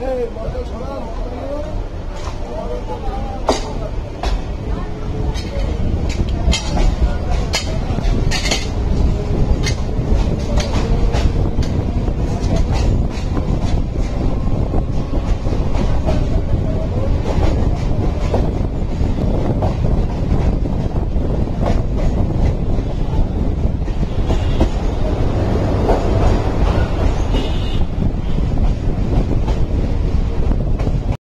네, 먼저 전화 넣어요.